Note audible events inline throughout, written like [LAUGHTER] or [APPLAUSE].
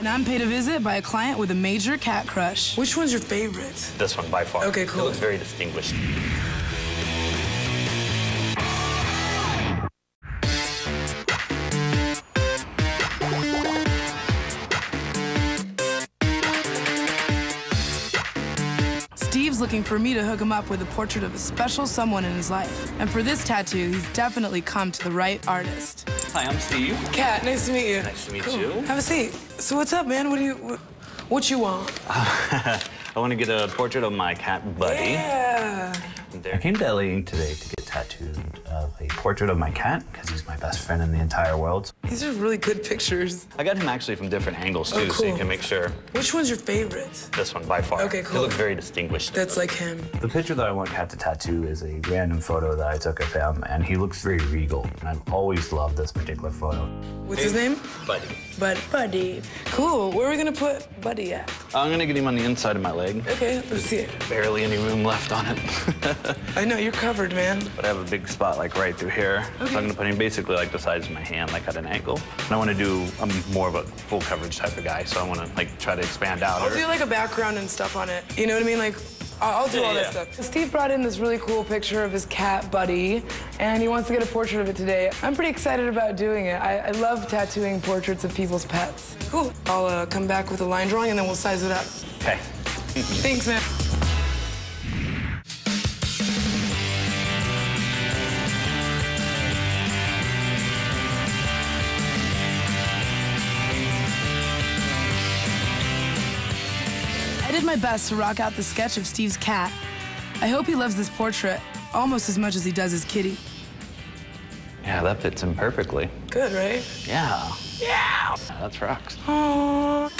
And I'm paid a visit by a client with a major cat crush. Which one's your favorite? This one by far. Okay, cool. It looks very distinguished. Steve's looking for me to hook him up with a portrait of a special someone in his life. And for this tattoo, he's definitely come to the right artist. Hi, I'm Steve. Kat, nice to meet you. Nice to meet Cool. you. Have a seat. So what's up, man? What do you what, what you want? [LAUGHS] I want to get a portrait of my cat, Buddy. Yeah. I came to LA Ink today to get tattooed of a portrait of my cat because he's my best friend in the entire world. These are really good pictures. I got him actually from different angles too, Oh, so you can make sure. Which one's your favorite? This one by far. Okay, cool. He looks very distinguished. That's like him. The picture that I want Kat to tattoo is a random photo that I took of him, and he looks very regal. And I've always loved this particular photo. What's his name? Buddy. Bud. Buddy. Cool. Where are we gonna put Buddy at? I'm gonna get him on the inside of my leg. Okay, let's see it. Barely any room left on it. [LAUGHS] I know you're covered, man. but I have a big spot like right through here. Okay. So I'm gonna put him basically like the size of my hand, like at an angle. And I wanna do, I'm more of a full coverage type of guy, so I wanna like try to expand out. I'll or- do like a background and stuff on it. You know what I mean? Like, I'll, I'll do Yeah, all that stuff. Steve brought in this really cool picture of his cat, Buddy, and he wants to get a portrait of it today. I'm pretty excited about doing it. I, I love tattooing portraits of people's pets. Cool. I'll uh, come back with a line drawing and then we'll size it up. Okay. Thanks, man. Did my best to rock out the sketch of Steve's cat. I hope he loves this portrait almost as much as he does his kitty. Yeah, that fits him perfectly. Good, right? Yeah. Yeah. That's rocks. Aww.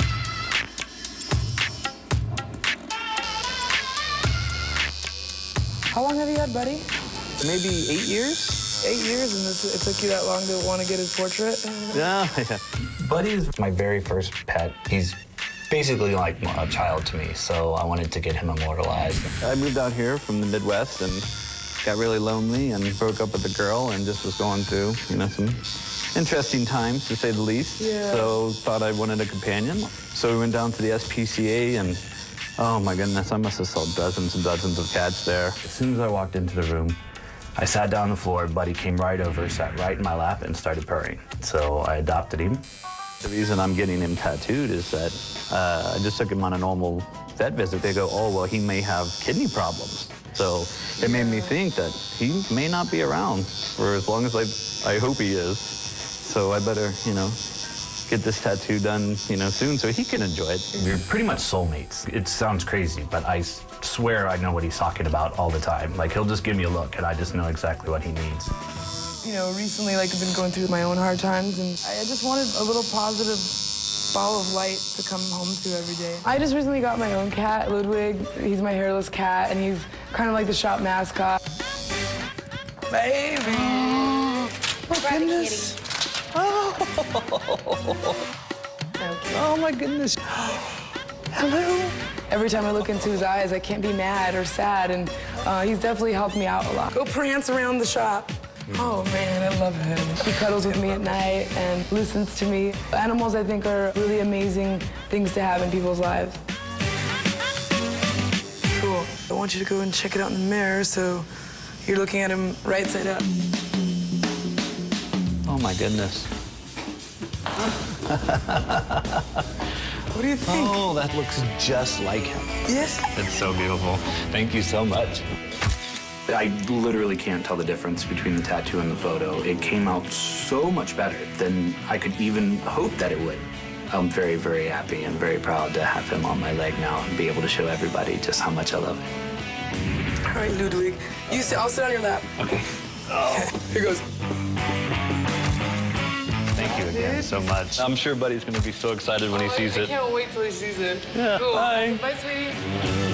How long have you had Buddy? Maybe eight years? Eight years, and this, it took you that long to want to get his portrait? Yeah, [LAUGHS] yeah. Buddy's my very first pet. He's basically like a child to me, so I wanted to get him immortalized. I moved out here from the Midwest and got really lonely and broke up with a girl and just was going through, you know, some interesting times, to say the least. Yeah. So thought I wanted a companion. So we went down to the SPCA and oh my goodness, I must have saw dozens and dozens of cats there. As soon as I walked into the room, I sat down on the floor, Buddy came right over, sat right in my lap and started purring. So I adopted him. The reason I'm getting him tattooed is that uh, I just took him on a normal vet visit. They go, oh, well, he may have kidney problems. So it made me think that he may not be around for as long as I, I hope he is. So I better, you know, get this tattoo done, you know, soon so he can enjoy it. We're pretty much soulmates. It sounds crazy, but I swear I know what he's talking about all the time. Like, he'll just give me a look, and I just know exactly what he needs. You know, recently, like, I've been going through my own hard times, and I just wanted a little positive ball of light to come home to every day. I just recently got my own cat, Ludwig. He's my hairless cat, and he's kind of like the shop mascot. Baby! Oh, goodness. [LAUGHS] Oh, my goodness. Hello. Every time I look into his eyes, I can't be mad or sad, and uh, he's definitely helped me out a lot. Go prance around the shop. Oh man, I love him. He cuddles with me at night and listens to me. Animals, I think, are really amazing things to have in people's lives. Cool. I want you to go and check it out in the mirror so you're looking at him right side up. Oh, my goodness. What do you think? Oh, that looks just like him. Yes? It's so beautiful. Thank you so much. I literally can't tell the difference between the tattoo and the photo. It came out so much better than I could even hope that it would. I'm very, very happy and very proud to have him on my leg now and be able to show everybody just how much I love him. All right, Ludwig. You sit, I'll sit on your lap. Okay. Okay, here goes. Thank you again so much. I'm sure Buddy's going to be so excited when he sees I it. can't wait till he sees it. Yeah, Cool. bye. Bye, sweetie.